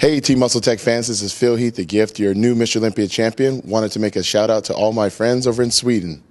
Hey, Team MuscleTech fans, this is Phil Heath, the gift, your new Mr. Olympia champion. Wanted to make a shout out to all my friends over in Sweden.